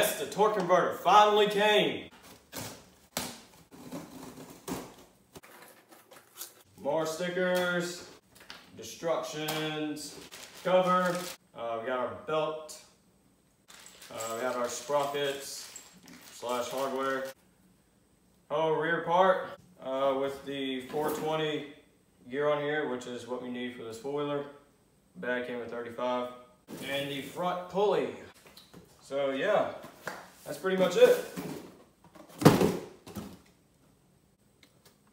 yes, the torque converter finally came. More stickers, destructions, cover. Uh, we got our belt. Uh, we have our sprockets slash hardware. Oh, rear part uh, with the 420 gear on here, which is what we need for this four-wheeler. Bag came with 35. And the front pulley. So yeah, that's pretty much it.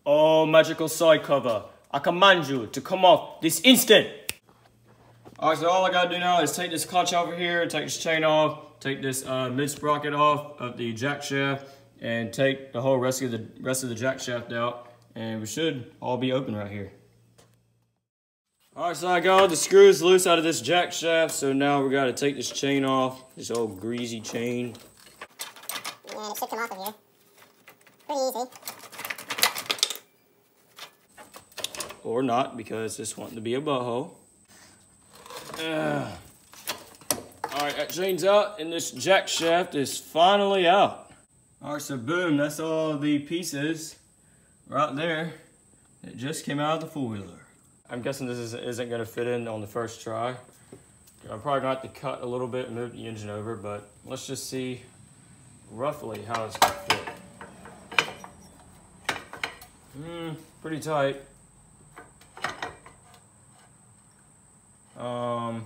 Oh, magical side cover. I command you to come off this instant. All right, so all I gotta do now is take this clutch over here, take this chain off, take this uh, mid sprocket off of the jack shaft, and take the whole rest of the rest of the jack shaft out, and we should all be open right here. All right, so I got all the screws loose out of this jack shaft, so now we gotta take this chain off, this old greasy chain. It should come off of here. Pretty easy. Or not, because this wanting to be a butthole. Uh, all right, that chain's out, and this jack shaft is finally out. All right, so boom, that's all the pieces right there. It just came out of the four-wheeler. I'm guessing this isn't gonna fit in on the first try. I'm probably gonna have to cut a little bit and move the engine over, but let's just see roughly how it's gonna fit. Hmm, pretty tight. Um,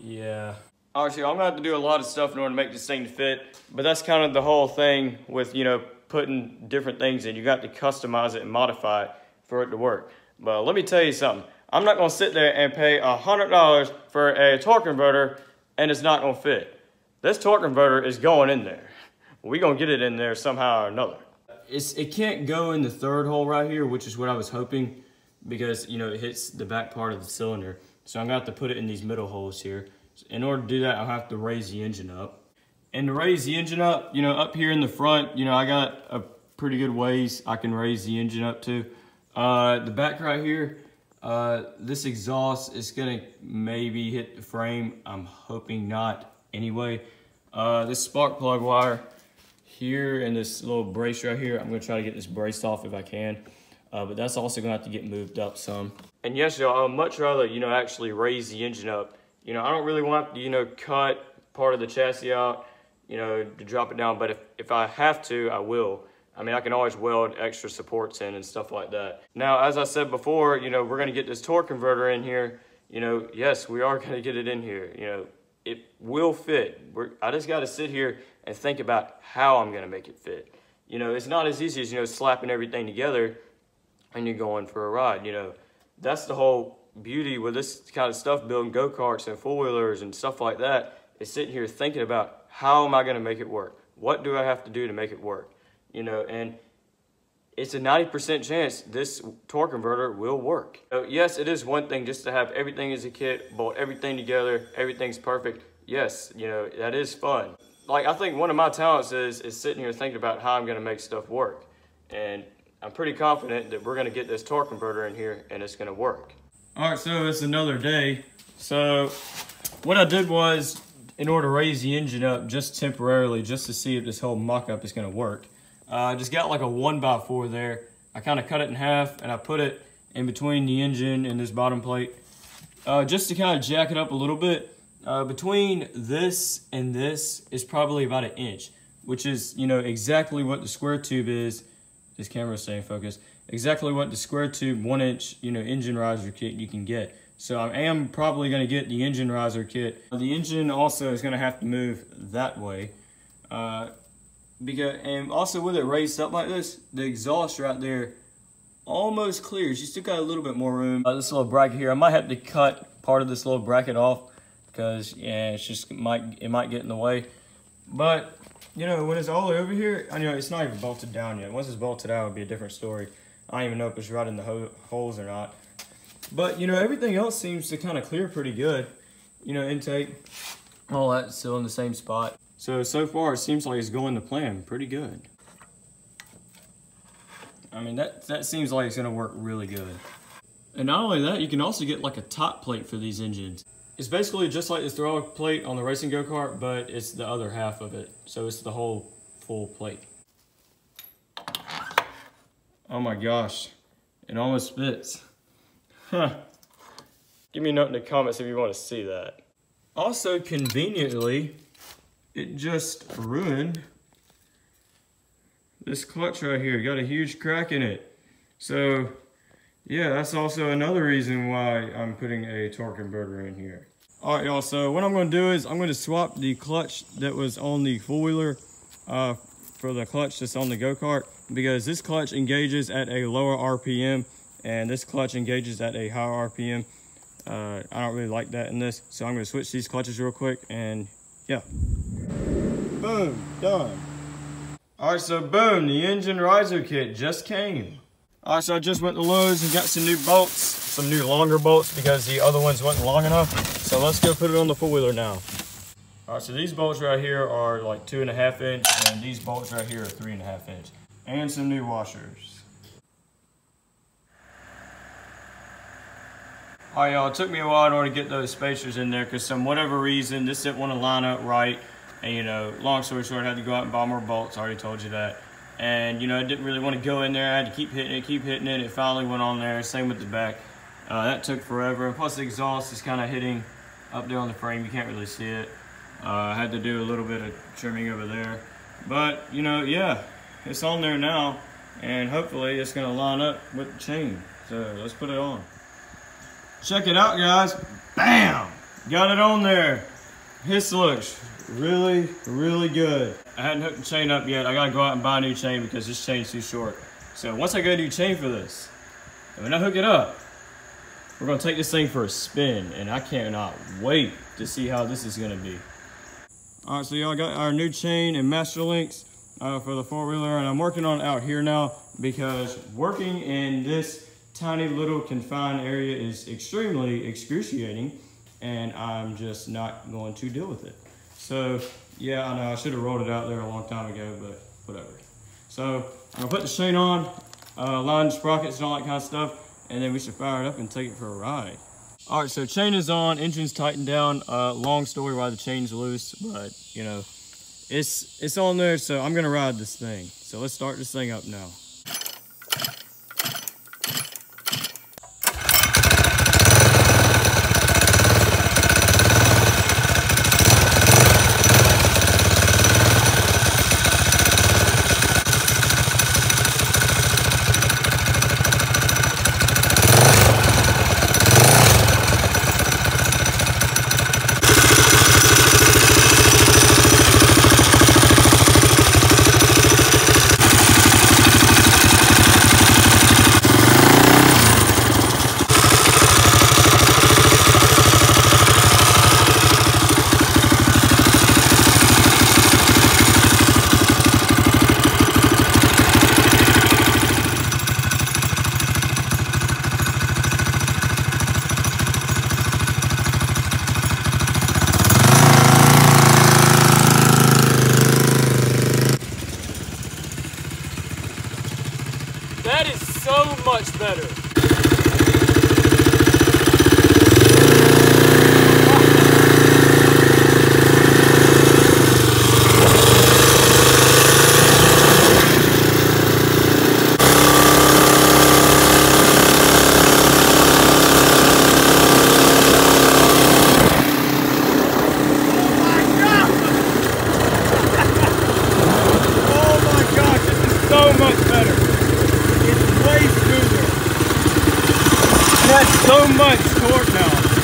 yeah. Obviously, I'm gonna have to do a lot of stuff in order to make this thing fit, but that's kind of the whole thing with, you know, putting different things in. You got to customize it and modify it for it to work. But let me tell you something. I'm not gonna sit there and pay $100 for a torque converter and it's not gonna fit. This torque converter is going in there. We're gonna get it in there somehow or another. It's, it can't go in the third hole right here, which is what I was hoping because, you know, it hits the back part of the cylinder. So I'm gonna have to put it in these middle holes here. In order to do that, I'll have to raise the engine up. And to raise the engine up, you know, up here in the front, you know, I got a pretty good ways I can raise the engine up to. Uh, the back right here, uh, this exhaust is gonna maybe hit the frame. I'm hoping not anyway. Uh, this spark plug wire here and this little brace right here, I'm gonna try to get this brace off if I can. Uh, but that's also gonna have to get moved up some. And yes, y'all, I'd much rather, you know, actually raise the engine up. You know, I don't really want to, you know, cut part of the chassis out, you know, to drop it down. But if, if I have to, I will. I mean, I can always weld extra supports in and stuff like that. Now, as I said before, you know, we're gonna get this torque converter in here. You know, yes, we are gonna get it in here. You know, it will fit. We're, I just gotta sit here and think about how I'm gonna make it fit. You know, it's not as easy as, you know, slapping everything together and you're going for a ride, you know. That's the whole beauty with this kind of stuff, building go-karts and four-wheelers and stuff like that, is sitting here thinking about how am I gonna make it work? What do I have to do to make it work? You know, and it's a 90% chance this torque converter will work. So yes, it is one thing just to have everything as a kit, bolt everything together, everything's perfect. Yes, you know, that is fun. Like, I think one of my talents is, is sitting here thinking about how I'm gonna make stuff work. And I'm pretty confident that we're gonna get this torque converter in here and it's gonna work. All right, so it's another day. So what I did was, in order to raise the engine up just temporarily, just to see if this whole mock-up is gonna work, uh, I just got like a one by four there. I kind of cut it in half and I put it in between the engine and this bottom plate. Uh, just to kind of jack it up a little bit. Uh, between this and this is probably about an inch, which is, you know, exactly what the square tube is. This camera is staying focused. Exactly what the square tube one inch, you know, engine riser kit you can get. So I am probably gonna get the engine riser kit. The engine also is gonna have to move that way. Uh, because and also with it raised up like this, the exhaust right there almost clears. You still got a little bit more room. Uh, this little bracket here, I might have to cut part of this little bracket off because yeah, it's just might it might get in the way. But you know, when it's all over here, I know it's not even bolted down yet. Once it's bolted out, it'll be a different story. I don't even know if it's right in the ho holes or not. But you know, everything else seems to kind of clear pretty good. You know, intake, all that still in the same spot. So, so far it seems like it's going to plan pretty good. I mean, that, that seems like it's gonna work really good. And not only that, you can also get like a top plate for these engines. It's basically just like this throw plate on the racing go-kart, but it's the other half of it. So it's the whole full plate. Oh my gosh, it almost fits. Huh. Give me a note in the comments if you want to see that. Also, conveniently, it just ruined this clutch right here. Got a huge crack in it. So, yeah, that's also another reason why I'm putting a torque converter in here. All right, y'all, so what I'm gonna do is I'm gonna swap the clutch that was on the four-wheeler uh, for the clutch that's on the go-kart because this clutch engages at a lower RPM and this clutch engages at a higher RPM. Uh, I don't really like that in this, so I'm gonna switch these clutches real quick and yeah. Boom, done. All right, so boom, the engine riser kit just came. All right, so I just went to Lowe's and got some new bolts, some new longer bolts because the other ones wasn't long enough. So let's go put it on the four-wheeler now. All right, so these bolts right here are like two and a half inch, and these bolts right here are three and a half inch, and some new washers. All right, y'all, it took me a while in order to get those spacers in there because some whatever reason, this didn't want to line up right. And, you know, long story short, I had to go out and buy more bolts. I already told you that. And, you know, I didn't really want to go in there. I had to keep hitting it, keep hitting it. It finally went on there. Same with the back. Uh, that took forever. And Plus, the exhaust is kind of hitting up there on the frame. You can't really see it. Uh, I had to do a little bit of trimming over there. But, you know, yeah, it's on there now. And hopefully it's going to line up with the chain. So let's put it on. Check it out, guys. Bam! Got it on there. This looks really, really good. I hadn't hooked the chain up yet. I gotta go out and buy a new chain because this chain's too short. So once I get a new chain for this, and when I hook it up, we're gonna take this thing for a spin, and I cannot wait to see how this is gonna be. All right, so y'all got our new chain and master links uh, for the four-wheeler, and I'm working on it out here now because working in this tiny little confined area is extremely excruciating and I'm just not going to deal with it. So yeah, I know I should have rolled it out there a long time ago, but whatever. So I'm gonna put the chain on, uh, line sprockets and all that kind of stuff, and then we should fire it up and take it for a ride. All right, so chain is on, engine's tightened down. Uh, long story why the chain's loose, but you know, it's it's on there, so I'm gonna ride this thing. So let's start this thing up now. That is so much better. Oh my gosh, this is so much better. It's way smoother. It has so much torque now.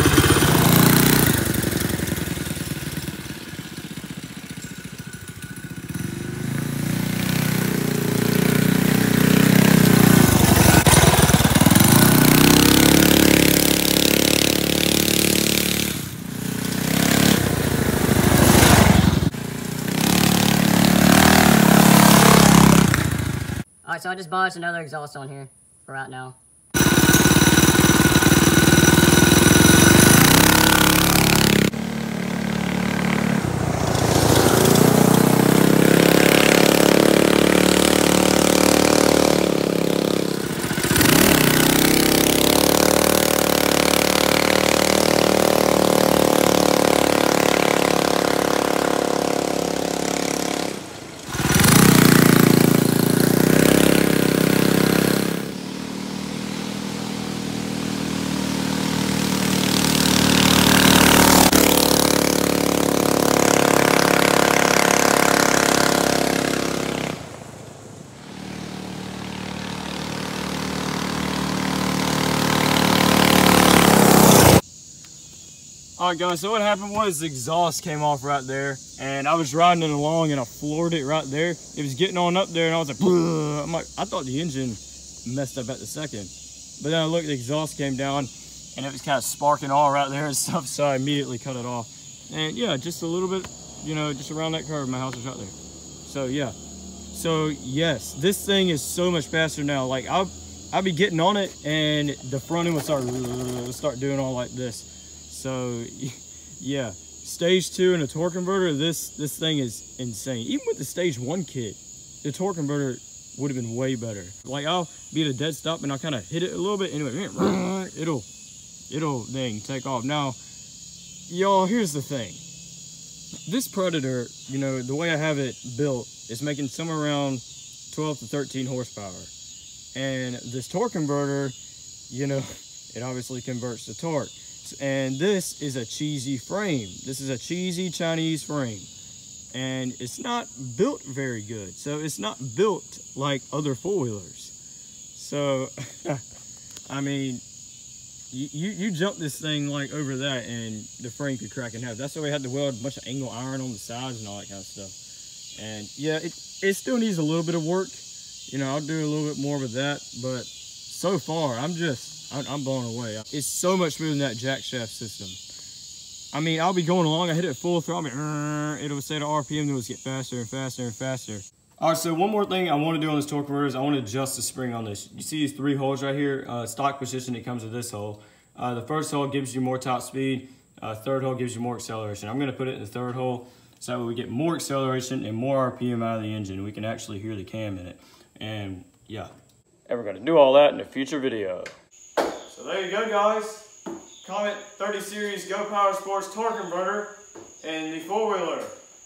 Alright, so I just bought another exhaust on here for right now. All right, guys, so what happened was the exhaust came off right there, and I was riding it along, and I floored it right there. It was getting on up there, and I was like, I'm like, I thought the engine messed up at the second. But then I looked, the exhaust came down, and it was kind of sparking all right there and stuff, so I immediately cut it off. And yeah, just a little bit, you know, just around that curve, my house was right there. So yeah, so yes, this thing is so much faster now. Like I'll, I'll be getting on it, and the front end will start, start doing all like this. So yeah, stage two and a torque converter, this, this thing is insane. Even with the stage one kit, the torque converter would have been way better. Like I'll be at a dead stop and I'll kind of hit it a little bit anyway, it'll, it'll dang take off. Now, y'all, here's the thing. This Predator, you know, the way I have it built is making somewhere around 12 to 13 horsepower. And this torque converter, you know, it obviously converts to torque and this is a cheesy frame. This is a cheesy Chinese frame and it's not built very good. So it's not built like other four-wheelers. So, I mean, you, you, you jump this thing like over that and the frame could crack in half. That's why we had to weld a bunch of angle iron on the sides and all that kind of stuff. And yeah, it, it still needs a little bit of work. You know, I'll do a little bit more with that, but so far I'm just I'm blown away. It's so much smoother than that jack shaft system. I mean, I'll be going along, I hit it full throttle, it'll say the RPM it'll get faster and faster and faster. All right, so one more thing I want to do on this torque converter is I want to adjust the spring on this. You see these three holes right here? Uh, stock position, it comes with this hole. Uh, the first hole gives you more top speed. Uh, third hole gives you more acceleration. I'm going to put it in the third hole so that we get more acceleration and more RPM out of the engine. We can actually hear the cam in it. And yeah. And we're going to do all that in a future video. So there you go, guys. Comet 30 Series Go Power Sports torque converter and the four-wheeler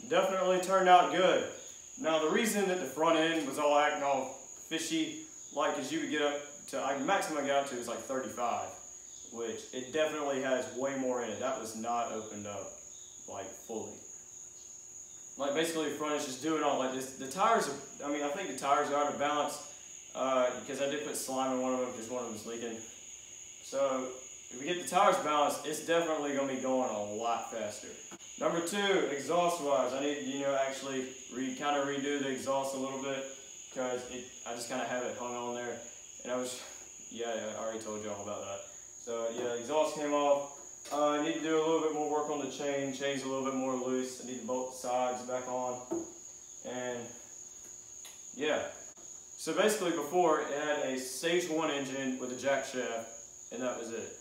definitely turned out good. Now the reason that the front end was all acting all fishy, like as you could get up to, I maximum I got up to is like 35, which it definitely has way more in it. That was not opened up like fully. Like basically the front is just doing all like this. The tires are, I mean I think the tires are out of balance uh, because I did put slime in one of them because one of them was leaking. So if we get the tires balanced, it's definitely going to be going a lot faster. Number two, exhaust wise, I need you know actually re, kind of redo the exhaust a little bit because it I just kind of have it hung on there, and I was yeah, I already told y'all about that. So yeah, exhaust came off. Uh, I need to do a little bit more work on the chain. Chain's a little bit more loose. I need to bolt the sides back on, and yeah. So basically, before it had a stage one engine with a jack shaft and that was it.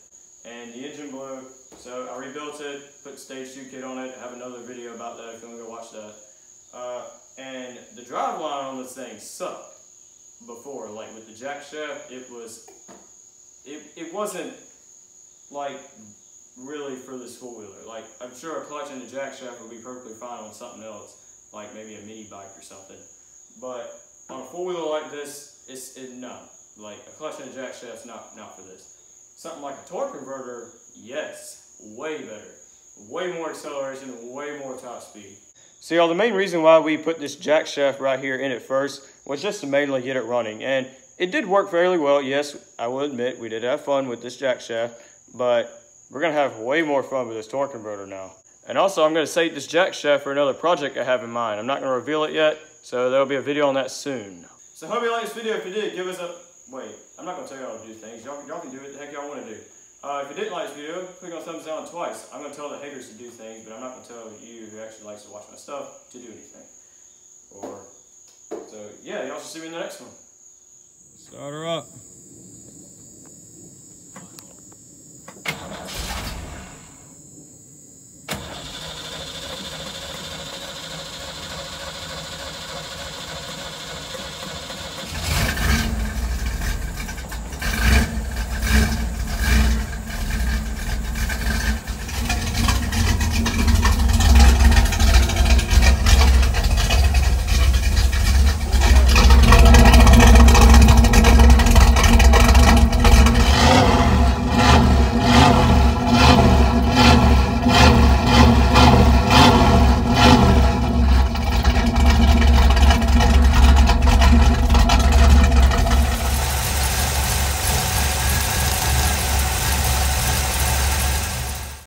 And the engine blew, so I rebuilt it, put stage two kit on it, I have another video about that if you want to go watch that. Uh, and the drive line on this thing sucked before, like with the jack shaft, it was, it, it wasn't like really for this four-wheeler. Like, I'm sure a clutch and a jack shaft would be perfectly fine on something else, like maybe a mini bike or something. But on a four-wheeler like this, it's it, no. Like, a clutch and a jack shaft's not, not for this. Something like a torque converter, yes, way better. Way more acceleration, way more top speed. See, y'all, the main reason why we put this jack shaft right here in it first was just to mainly get it running. And it did work fairly well. Yes, I will admit we did have fun with this jack shaft, but we're gonna have way more fun with this torque converter now. And also, I'm gonna save this jack shaft for another project I have in mind. I'm not gonna reveal it yet, so there'll be a video on that soon. So hope you liked this video. If you did, give us a Wait, I'm not going to tell y'all to do things. Y'all can do it the heck y'all want to do. Uh, if you didn't like this video, click on thumbs down twice. I'm going to tell the haters to do things, but I'm not going to tell you who actually likes to watch my stuff to do anything. Or, so yeah, y'all should see me in the next one. Start her up.